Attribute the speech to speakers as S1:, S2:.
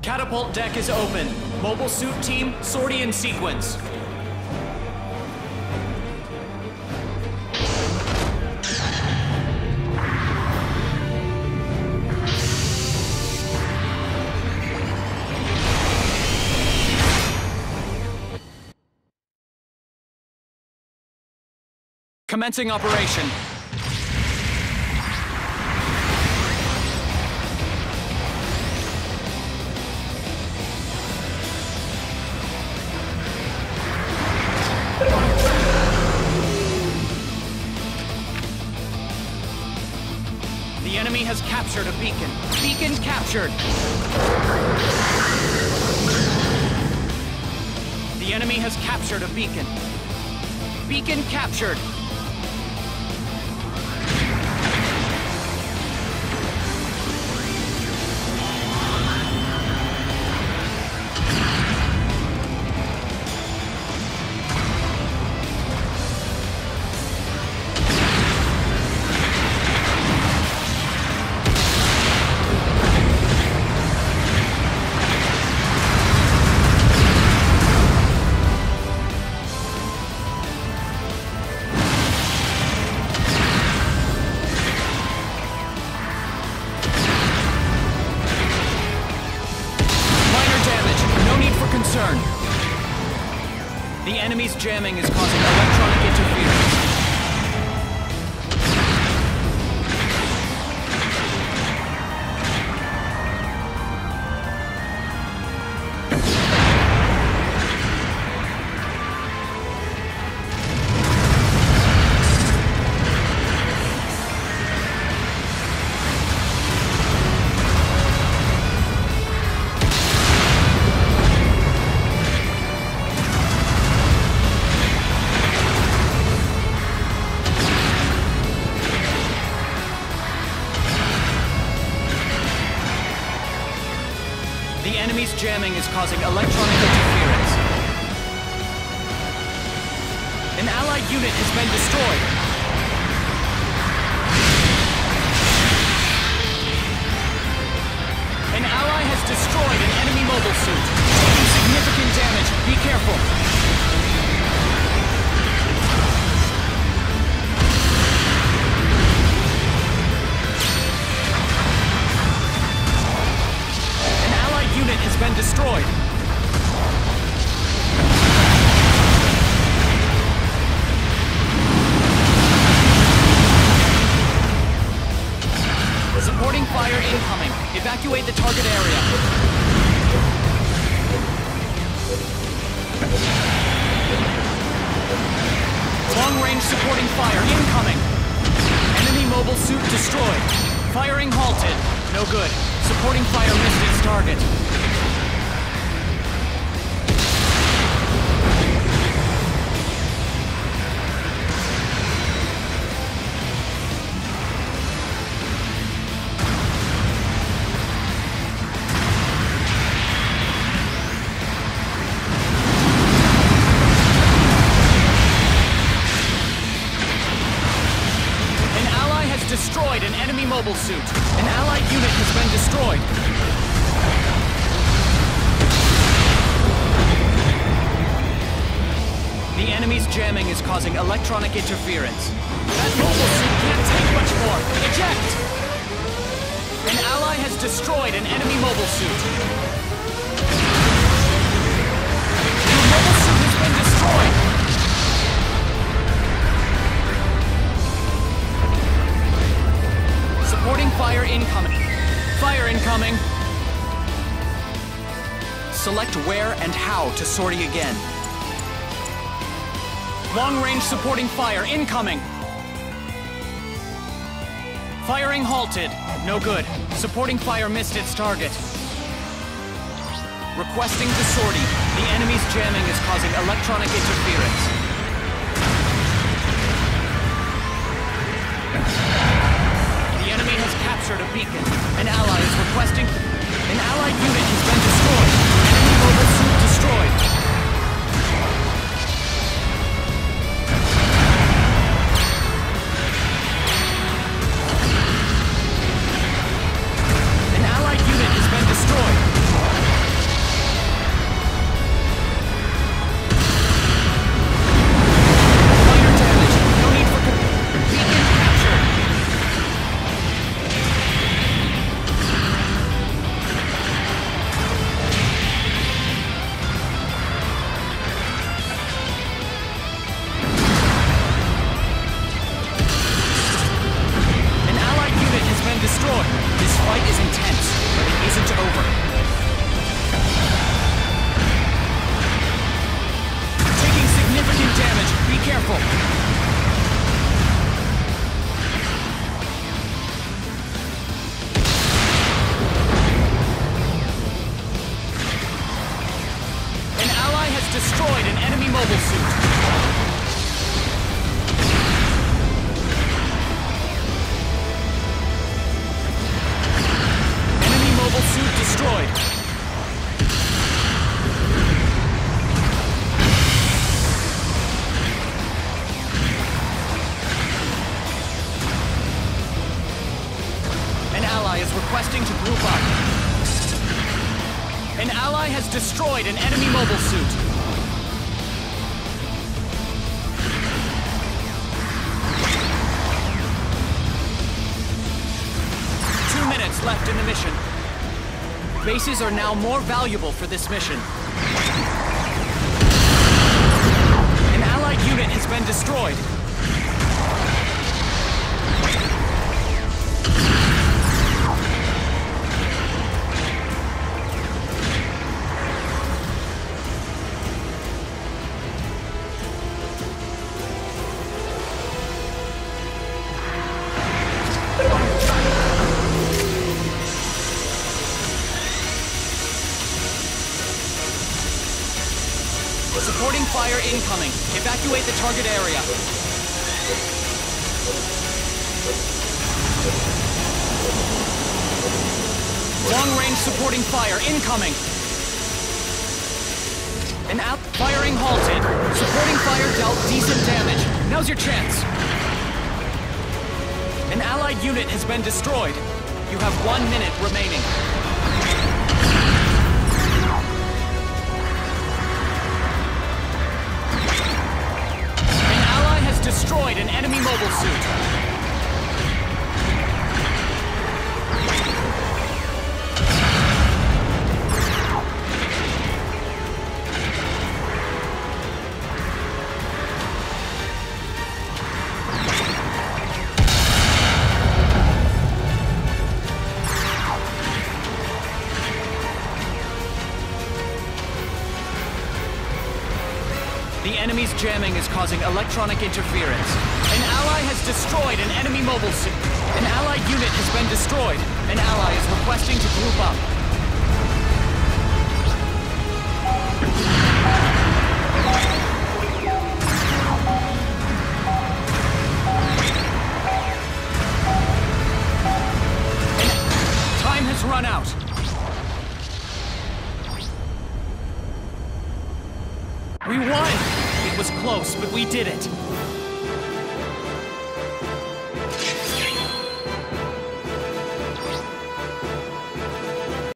S1: Catapult deck is open. Mobile suit team, sortie in sequence. Commencing operation. The enemy has captured a beacon. Beacon captured. The enemy has captured a beacon. Beacon captured. Concern. The enemy's jamming is causing electronic interference. Jamming is causing electronic interference. An allied unit has been destroyed. An ally has destroyed an enemy mobile suit. Taking significant damage. Be careful. Evacuate the target area. Long range supporting fire incoming. Enemy mobile suit destroyed. Firing halted. No good. Supporting fire missed its target. Causing electronic interference. That mobile suit can't take much more. Eject! An ally has destroyed an enemy mobile suit. Your mobile suit has been destroyed! Supporting fire incoming. Fire incoming. Select where and how to sortie again. Long range supporting fire incoming. Firing halted. No good. Supporting fire missed its target. Requesting to sortie. The enemy's jamming is causing electronic interference. The enemy has captured a beacon. An ally is requesting. An allied unit has been destroyed. Enemy mobile mobile suit. Enemy mobile suit destroyed. An ally is requesting to group up. An ally has destroyed an enemy mobile suit. Left in the mission. Bases are now more valuable for this mission. An allied unit has been destroyed. Incoming. Evacuate the target area. Long-range supporting fire incoming. An out firing halted. Supporting fire dealt decent damage. Now's your chance. An allied unit has been destroyed. You have one minute remaining. Destroyed an enemy mobile suit. Enemy's jamming is causing electronic interference. An ally has destroyed an enemy mobile suit. An allied unit has been destroyed. An ally is requesting to group up. Time has run out. We won! It was close, but we did it.